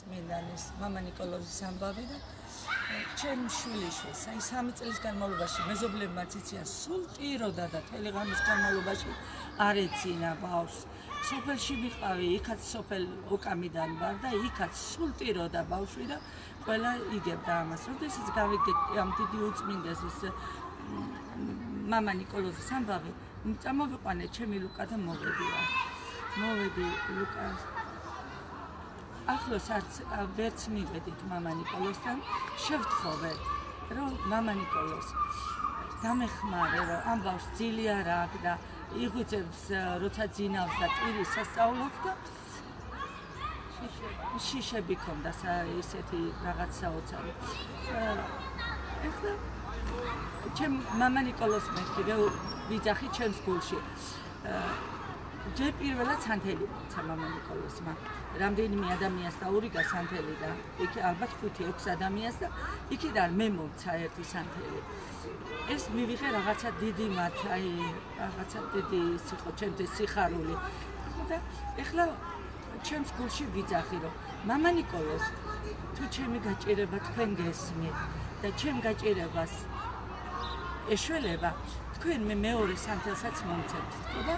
წმინდანის მამა ნიკოლოზის ამბავი და ჩემ შვილიშვილს აი სამი წლის განმავლობაში მეზობლებმაც იციან სულ ტიროდა და თელი ღამის განმავლობაში არ ეცინა ბავშვს სოფელში ვიყავი იქაც სოფელ ოკამიდან ვარ და იქაც სულ ტიროდა ბავშვი და ყველა იგებდა ამას. როდესაც გავიგე ამ დიდი უწმინდესის მამა ნიკოლოზის ამბავი წამოვიყვანე ჩემი ლუკა და მოვედივარ მოვედი ლუკას. ახლოს არც ვერც მივედით მამა ნიკოლოსთან, შევთხოვე, რომ მამა ნიკოლოს დამეხმარე, რომ ამ ბავშვს ძილი არ აქვს და იღუძებს, როცა ძინავს და პირი სასწაულობს და შიშები ქონდა ისეთი რაღაც საოცარი. ეხლა ჩემ მამა ნიკოლოს მეთქი, ვიძახი ჩემს გულში. ჯერ პირველად სანთელი სამამო ნიკოლოზმა რამდენიმე ადამიანს და ორი გასანთელი და იქ ალბათ 5-6 ადამიანს და იქიდან მე მომცა ერთი სანთელი. ეს მივიღე რაღაცა დიდი მათ აი რაღაცა დიდი სიხო ჩემთვის სიხარული. და ეხლა ჩემს გულში ვიძახი რომ მამა ნიკოლოზ თუ ჩემი გაჭირება თქვენ გესმით და ჩემ გაჭირებას ეშველება თქვენ მე მეორე სანთელსაც მომცეთ და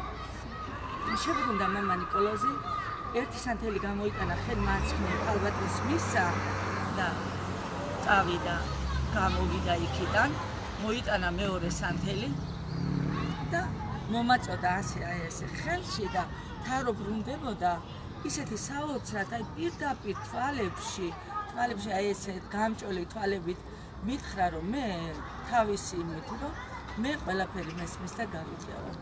შებრუნდა მამა نيكოლოზი ერთი სანთელი გამოიტანა ხელმარცხნე ალბატის მისა და წავიდა გამოვიდა იქიდან. მოიტანა მეორე სანთელი და მომაწოდა ასე აი ესე ხელში და თარობრუნდებოდა ისეთი საოცრად აი პირდაპირ თვალებში თვალებში აი ესე გამჭოლი თვალებით მითხრა რომ მე თავისი იმით რომ მე ყველაფერი მესმის და გავიჭერო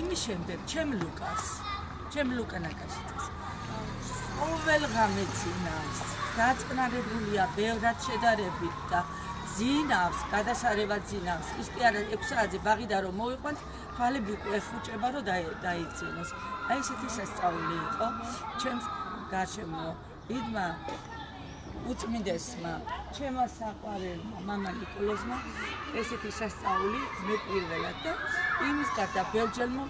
იმის შემდეგ ჩემ ლუკას ჩემ ლუკა ნაკაშიძეს. ყოველ ღამე ძინავს დაწყნარებულია ბევრად შედარებით და ძინავს გადასარევად ძინავს. ის კი არა 6 საათზე ბაღიდან რომ მოვიყვანთ ხალები ეხუჭება რომ დაიწინოს აი ესეთი სასწაული იყო. ჩემს გარშემო დიდმა უწმინდესმა, ჩემმა საყვარელმა მამა ნიკოლოზმა ესეთი სასწაული მეპირველად და იმის გარდა ბელჯელმა